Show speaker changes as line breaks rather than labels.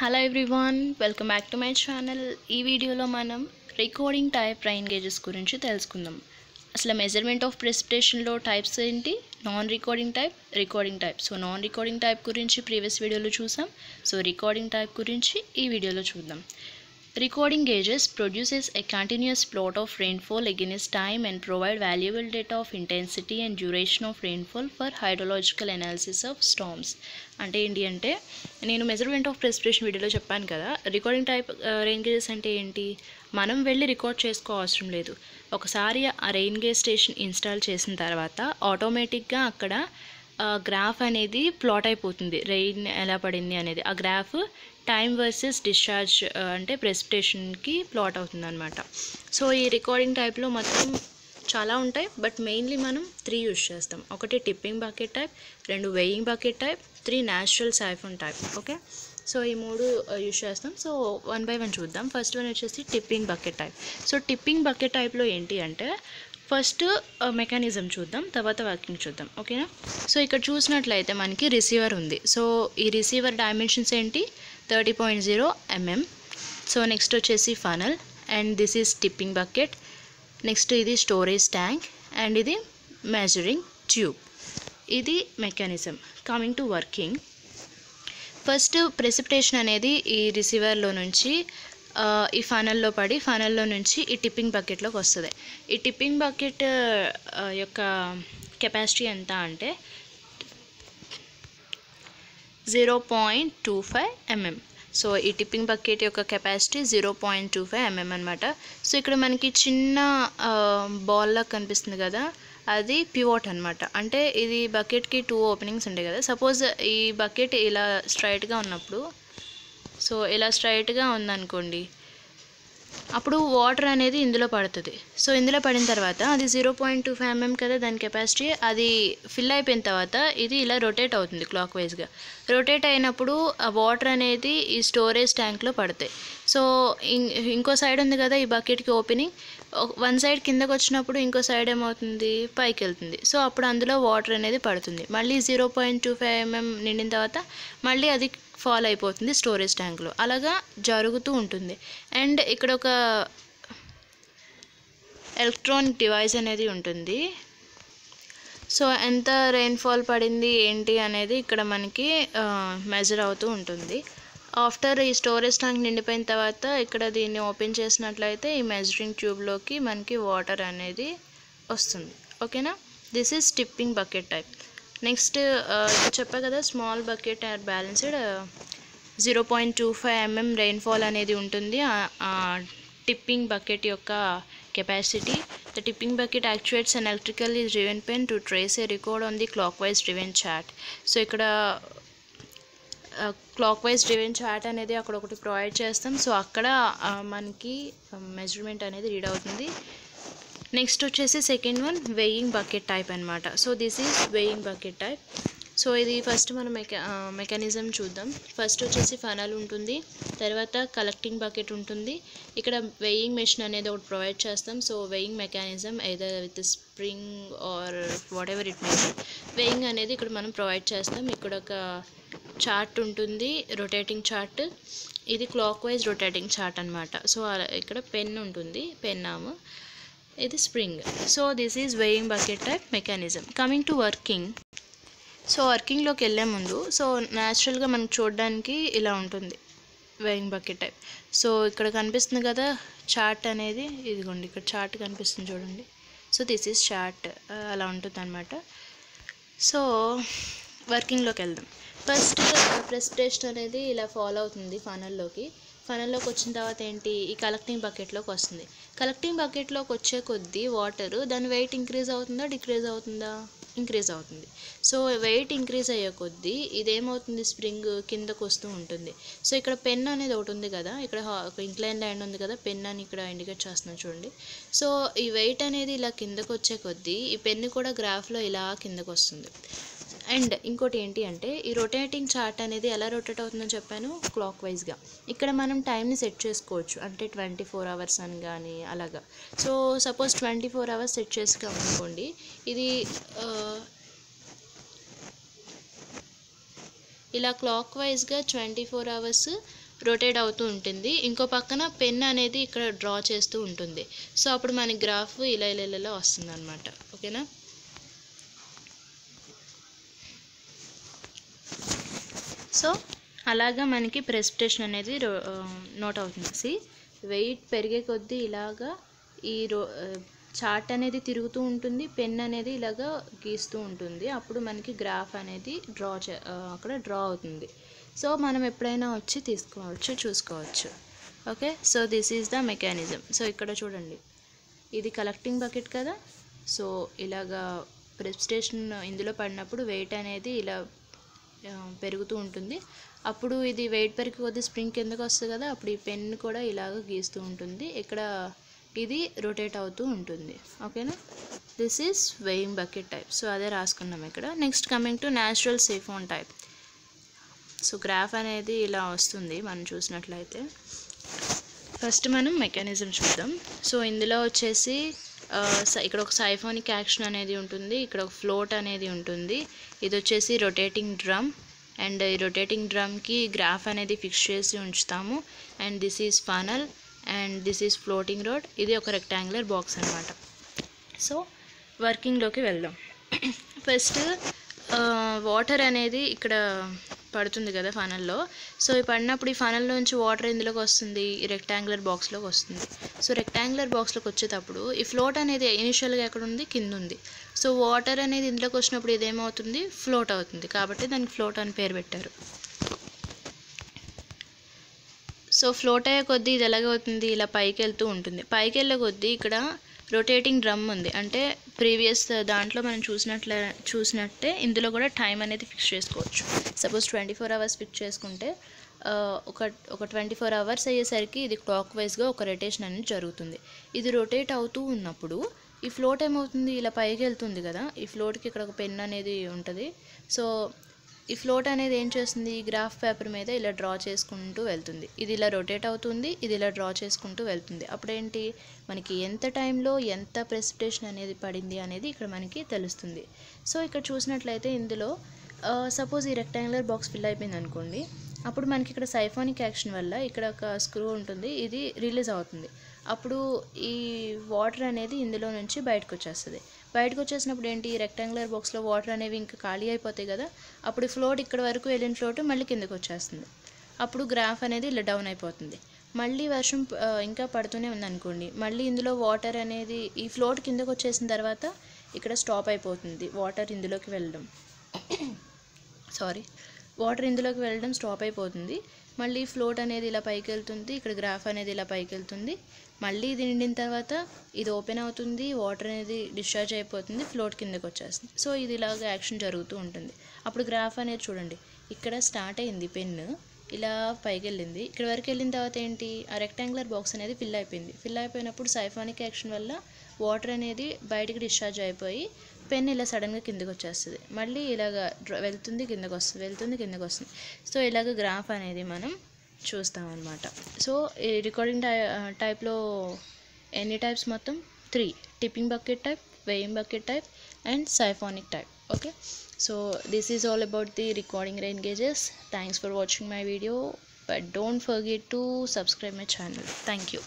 Hello everyone welcome back to my channel ఈ వీడియోలో మనం రికార్డింగ్ టైప్ రైన్ గేజెస్ గురించి తెలుసుకుందాం. అసలు మెజర్మెంట్ ఆఫ్ ప్రెసిపిటేషన్లో టైప్స్ ఏంటి? Non recording type recording type so non recording type గురించి ప్రీవియస్ వీడియోలో చూసాం. సో రికార్డింగ్ టైప్ గురించి ఈ వీడియోలో చూద్దాం. Recording gauges produces a continuous plot of rainfall against time and provide valuable data of intensity and duration of rainfall for hydrological analysis of storms. అంటే ఏంటి అంటే నేను మెజర్మెంట్ ఆఫ్ ప్రెసిపిటేషన్ వీడియోలో చెప్పాను కదా రికార్డింగ్ టైప్ రెయిన్ గేజెస్ అంటే ఏంటి మనం వెళ్ళి రికార్డ్ చేసుకో అవసరం లేదు ఒకసారి ఆ రెయిన్ గేజ్ స్టేషన్ ఇన్స్టాల్ చేసిన తర్వాత ఆటోమేటిక్గా అక్కడ గ్రాఫ్ అనేది ప్లాట్ అయిపోతుంది రెయిన్ ఎలా పడింది అనేది ఆ గ్రాఫ్ టైం వర్సెస్ డిశ్చార్జ్ అంటే ప్రెసిపిటేషన్కి ప్లాట్ అవుతుంది అనమాట సో ఈ రికార్డింగ్ టైప్లో మొత్తం చాలా ఉంటాయి. బట్ మెయిన్లీ మనం త్రీ యూజ్ చేస్తాం. ఒకటి టిప్పింగ్ బకెట్ టైప్ రెండు weighing bucket type three natural siphon type okay so ఈ మూడు uh, యూజ్ చేస్తాం. సో వన్ బై వన్ చూద్దాం. ఫస్ట్ వన్ వచ్చేసి tipping bucket type so tipping bucket టైప్లో ఏంటి అంటే ఫస్ట్ మెకానిజం uh, చూద్దాం. తర్వాత వర్కింగ్ చూద్దాం. ఓకేనా సో ఇక్కడ చూసినట్లయితే మనకి రిసీవర్ ఉంది. సో ఈ రిసీవర్ డైమెన్షన్స్ ఏంటి? Thirty point zero mm so next వచ్చేసి funnel and this is tipping bucket next ఇది స్టోరేజ్ ట్యాంక్ అండ్ ఇది మెజరింగ్ ట్యూబ్ ఇది mechanism coming to working first precipitation అనేది ఈ రిసీవర్లో నుంచి ఈ ఫనల్లో పడి ఫనల్లో నుంచి ఈ టిప్పింగ్ బకెట్లోకి వస్తుంది. ఈ టిప్పింగ్ బకెట్ యొక్క కెపాసిటీ ఎంత అంటే zero point two five mm so ఈ టిప్పింగ్ బకెట్ యొక్క capacity zero point two five mm అనమాట సో ఇక్కడ మనకి చిన్న బాల్లా కనిపిస్తుంది కదా అది పివోట్ అనమాట అంటే ఇది బకెట్కి టూ ఓపెనింగ్స్ ఉంటాయి కదా. సపోజ్ ఈ బకెట్ ఇలా స్ట్రైట్గా ఉన్నప్పుడు సో ఇలా స్ట్రైట్గా ఉందనుకోండి అప్పుడు వాటర్ అనేది ఇందులో పడుతుంది. సో ఇందులో పడిన తర్వాత అది zero point two five mm కదా దాని కెపాసిటీ అది ఫిల్ అయిపోయిన తర్వాత ఇది ఇలా రొటేట్ అవుతుంది క్లాక్ వైజ్గా రొటేట్ అయినప్పుడు ఆ వాటర్ అనేది ఈ స్టోరేజ్ ట్యాంక్లో పడతాయి. సో ఇంకో సైడ్ ఉంది కదా ఈ బకెట్కి ఓపెనింగ్ వన్ సైడ్ కిందకు వచ్చినప్పుడు ఇంకో సైడ్ ఏమవుతుంది? పైకి వెళ్తుంది. సో అప్పుడు అందులో వాటర్ అనేది పడుతుంది. మళ్ళీ zero point two five mm నిండిన తర్వాత మళ్ళీ అది ఫాల్ అయిపోతుంది స్టోరేజ్ ట్యాంక్లో. అలాగా జరుగుతూ ఉంటుంది. అండ్ ఇక్కడ ఒక ఎలక్ట్రానిక్ డివైస్ అనేది ఉంటుంది. సో ఎంత రెయిన్ఫాల్ పడింది ఏంటి అనేది ఇక్కడ మనకి మెజర్ అవుతూ ఉంటుంది. ఆఫ్టర్ ఈ స్టోరేజ్ ట్యాంక్ నిండిపోయిన తర్వాత ఇక్కడ దీన్ని ఓపెన్ చేసినట్లయితే ఈ మెజరింగ్ ట్యూబ్లోకి మనకి వాటర్ అనేది వస్తుంది. ఓకేనా this is tipping bucket type next చెప్పా కదా small bucket or balanced zero point two five mm rainfall అనేది ఉంటుంది. టిప్పింగ్ బకెట్ యొక్క capacity the tipping bucket actuates electrical electrically driven pen to trace a record on the clockwise driven chart so ఇక్కడ clockwise driven chart అనేది అక్కడ ఒకటి provide చేస్తాం. So అక్కడ మనకి మెజర్మెంట్ అనేది రీడ్ అవుతుంది. నెక్స్ట్ వచ్చేసి second one weighing bucket type అనమాట so this is weighing bucket type so ఇది ఫస్ట్ మనం మెకా మెకానిజం చూద్దాం. ఫస్ట్ వచ్చేసి ఫనల్ ఉంటుంది. తర్వాత కలెక్టింగ్ బకెట్ ఉంటుంది. ఇక్కడ వెయింగ్ మెషిన్ అనేది ఒకటి ప్రొవైడ్ చేస్తాం. సో వెయింగ్ మెకానిజం ఏదో with spring or whatever it may weighing అనేది ఇక్కడ మనం ప్రొవైడ్ చేస్తాం. ఇక్కడ ఒక చార్ట్ ఉంటుంది. రొటేటింగ్ చార్ట్ ఇది క్లాక్ వైజ్ రొటేటింగ్ చార్ట్ అనమాట సో ఇక్కడ పెన్ ఉంటుంది. పెన్ ఇది spring so this is weighing bucket type mechanism coming to working so వర్కింగ్లోకి వెళ్ళే ముందు సో న్యాచురల్గా మనకు చూడడానికి ఇలా ఉంటుంది వెయింగ్ బకెట్ టైప్ సో ఇక్కడ కనిపిస్తుంది కదా చార్ట్ అనేది. ఇదిగోండి ఇక్కడ చార్ట్ కనిపిస్తుంది చూడండి. సో దిస్ ఈజ్ చార్ట్ అలా ఉంటుంది అనమాట సో వర్కింగ్లోకి వెళ్దాం. ఫస్ట్ ప్రెసిపిటేషన్ అనేది ఇలా ఫాలో అవుతుంది ఫనల్లోకి ఫనల్లోకి వచ్చిన తర్వాత ఏంటి? ఈ కలెక్టింగ్ బకెట్లోకి వస్తుంది. కలెక్టింగ్ బకెట్లోకి వచ్చే కొద్దీ వాటర్ దాని వెయిట్ ఇంక్రీజ్ అవుతుందా డిక్రీజ్ అవుతుందా? ఇంక్రీజ్ అవుతుంది. సో వెయిట్ ఇంక్రీజ్ అయ్యే కొద్దీ ఇదేమవుతుంది? స్ప్రింగ్ కిందకు వస్తూ ఉంటుంది. సో ఇక్కడ పెన్ అనేది ఒకటి ఉంది కదా? ఇక్కడ ఇంక్లైన్ ల్యాండ్ ఉంది కదా? పెన్ అని ఇక్కడ ఇండికేట్ చేస్తున్నాను చూడండి. సో ఈ వెయిట్ అనేది ఇలా కిందకు వచ్చే కొద్దీ ఈ పెన్ కూడా గ్రాఫ్లో ఇలా కిందకు వస్తుంది. అండ్ ఇంకోటి ఏంటి అంటే ఈ రొటేటింగ్ చార్ట్ అనేది ఎలా రొటేట్ అవుతుందో చెప్పాను క్లాక్ వైజ్గా ఇక్కడ మనం టైంని సెట్ చేసుకోవచ్చు. అంటే ట్వంటీ ఫోర్ అవర్స్ అని కానీ అలాగా. So suppose twenty four hours set చేసుకో అనుకోండి ఇది ఇలా క్లాక్ వైజ్గా ట్వంటీ ఫోర్ అవర్స్ రొటేట్ అవుతూ ఉంటుంది. ఇంకో పక్కన పెన్ అనేది ఇక్కడ డ్రా చేస్తూ ఉంటుంది. సో అప్పుడు మన గ్రాఫ్ ఇలా ఇలా ఇలా వస్తుంది అనమాట ఓకేనా సో అలాగా మనకి ప్రెసిపిటేషన్ అనేది నోట్ అవుతుంది. సి వెయిట్ పెరిగే కొద్దీ ఇలాగా ఈ రో చార్ట్ అనేది తిరుగుతూ ఉంటుంది పెన్ అనేది ఇలాగా గీస్తూ ఉంటుంది. అప్పుడు మనకి గ్రాఫ్ అనేది డ్రా చే అక్కడ డ్రా అవుతుంది. సో మనం ఎప్పుడైనా వచ్చి తీసుకోవచ్చు చూసుకోవచ్చు. Okay so this is the mechanism so ఇక్కడ చూడండి. ఇది కలెక్టింగ్ బకెట్ కదా? సో ఇలాగా ప్రెసిపిటేషన్ ఇందులో పడినప్పుడు వెయిట్ అనేది ఇలా పెరుగుతూ ఉంటుంది. అప్పుడు ఇది వెయిట్ పెరిగి కొద్ది స్ప్రింగ్ కిందకు వస్తుంది కదా అప్పుడు ఈ పెన్ కూడా ఇలాగ గీస్తూ ఉంటుంది. ఇక్కడ ఇది రొటేట్ అవుతూ ఉంటుంది. ఓకేనా? This is weighing bucket type so అదే రాసుకున్నాం ఇక్కడ. Next coming to natural siphon type so graph అనేది ఇలా వస్తుంది మనం చూసినట్లయితే. ఫస్ట్ మనం మెకానిజం చూద్దాం. సో ఇందులో వచ్చేసి ఇక్కడ ఒక సైఫోనిక్ యాక్షన్ అనేది ఉంటుంది ఇక్కడ ఒక ఫ్లోట్ అనేది ఉంటుంది. ఇది వచ్చేసి రొటేటింగ్ డ్రమ్. అండ్ ఈ రొటేటింగ్ డ్రమ్కి గ్రాఫ్ అనేది ఫిక్స్ చేసి ఉంచుతాము. And this is funnel and this is floating rod. ఇది ఒక రెక్టాంగులర్ బాక్స్ అనమాట సో వర్కింగ్లోకి వెళ్దాం. ఫస్ట్ వాటర్ అనేది ఇక్కడ పడుతుంది కదా ఫనల్లో సో ఈ పడినప్పుడు ఈ ఫనల్ నుంచి వాటర్ ఎందులోకి వస్తుంది ఈ రెక్టాంగులర్ బాక్స్లోకి వస్తుంది. సో రెక్టాంగులర్ బాక్స్లోకి వచ్చేటప్పుడు ఈ ఫ్లోట్ అనేది ఇనిషియల్గా ఎక్కడ ఉంది? కింద ఉంది. సో వాటర్ అనేది ఇందులోకి వచ్చినప్పుడు ఇదేమవుతుంది? ఫ్లోట్ అవుతుంది. కాబట్టి దానికి ఫ్లోట్ అని పేరు పెట్టారు. సో ఫ్లోట్ అయ్యే కొద్దీ ఇది ఎలాగవుతుంది? ఇలా పైకి వెళ్తూ ఉంటుంది. పైకి వెళ్ళే కొద్దీ ఇక్కడ రొటేటింగ్ డ్రమ్ ఉంది. అంటే ప్రీవియస్ దాంట్లో మనం చూసినట్ల చూసినట్టే ఇందులో కూడా టైం అనేది ఫిక్స్ చేసుకోవచ్చు. Suppose twenty four hours fix చేసుకుంటే ఒక ఒక ట్వంటీ ఫోర్ అవర్స్ అయ్యేసరికి ఇది క్లాక్ వైజ్గా ఒక రొటేషన్ అనేది జరుగుతుంది. ఇది రొటేట్ అవుతూ ఉన్నప్పుడు ఈ ఫ్లోట్ ఏమవుతుంది? ఇలా పైకి వెళ్తుంది కదా. ఈ ఫ్లోట్కి ఇక్కడ ఒక పెన్ అనేది ఉంటుంది. సో ఈ ఫ్లోట్ అనేది ఏం చేస్తుంది? ఈ గ్రాఫ్ పేపర్ మీద ఇలా డ్రా చేసుకుంటూ వెళ్తుంది. ఇది ఇలా రొటేట్ అవుతుంది. ఇది ఇలా డ్రా చేసుకుంటూ వెళ్తుంది. అప్పుడేంటి? మనకి ఎంత టైంలో ఎంత ప్రెసిపిటేషన్ అనేది పడింది అనేది ఇక్కడ మనకి తెలుస్తుంది. సో ఇక్కడ చూసినట్లయితే ఇందులో సపోజ్ ఈ రెక్టాంగులర్ బాక్స్ ఫిల్ అయిపోయింది అనుకోండి. అప్పుడు మనకి ఇక్కడ సైఫోనిక్ యాక్షన్ వల్ల ఇక్కడ ఒక స్క్రూ ఉంటుంది. ఇది రిలీజ్ అవుతుంది. అప్పుడు ఈ వాటర్ అనేది ఇందులో నుంచి బయటకు వచ్చేస్తుంది. బయటకు వచ్చేసినప్పుడు ఏంటి రెక్టాంగులర్ బాక్స్లో వాటర్ అనేవి ఇంకా ఖాళీ అయిపోతాయి కదా. అప్పుడు ఫ్లోట్ ఇక్కడ వరకు వెళ్ళిన ఫ్లోట్ మళ్ళీ కిందకు వచ్చేస్తుంది అప్పుడు గ్రాఫ్ అనేది ఇలా డౌన్ అయిపోతుంది. మళ్ళీ వర్షం ఇంకా పడుతూనే ఉందనుకోండి. మళ్ళీ ఇందులో వాటర్ అనేది ఈ ఫ్లోట్ కిందకు వచ్చేసిన తర్వాత ఇక్కడ స్టాప్ అయిపోతుంది. వాటర్ ఇందులోకి వెళ్ళడం. సారీ వాటర్ ఇందులోకి వెళ్ళడం స్టాప్ అయిపోతుంది. మళ్ళీ ఫ్లోట్ అనేది ఇలా పైకి వెళ్తుంది ఇక్కడ గ్రాఫ్ అనేది ఇలా పైకి వెళ్తుంది మళ్ళీ ఇది నిండిన తర్వాత ఇది ఓపెన్ అవుతుంది వాటర్ అనేది డిశ్చార్జ్ అయిపోతుంది ఫ్లోట్ కిందకి వచ్చేస్తుంది. సో ఇది ఇలాగ యాక్షన్ జరుగుతూ ఉంటుంది. అప్పుడు గ్రాఫ్ అనేది చూడండి. ఇక్కడ స్టార్ట్ అయింది పెన్ ఇలా పైకి వెళ్ళింది ఇక్కడ వరకు వెళ్ళిన తర్వాత ఏంటి? ఆ రెక్టాంగులర్ బాక్స్ అనేది ఫిల్ అయిపోయింది. ఫిల్ అయిపోయినప్పుడు సైఫానిక్ యాక్షన్ వల్ల వాటర్ అనేది బయటికి డిశ్చార్జ్ అయిపోయి పెన్ ఇలా సడన్గా కిందకి వచ్చేస్తుంది మళ్ళీ ఇలాగ వెళ్తుంది కిందకి వస్తుంది వెళ్తుంది కిందకి వస్తుంది సో ఇలాగ గ్రాఫ్ అనేది మనం చూస్తాం అనమాట సో ఈ రికార్డింగ్ టై టైప్లో ఎన్ని టైప్స్ మొత్తం? Three. Tipping bucket type weighing bucket type and siphonic type. Okay? So this is all about the recording rain gauges. Thanks for watching my video. But don't forget to subscribe my channel. Thank you.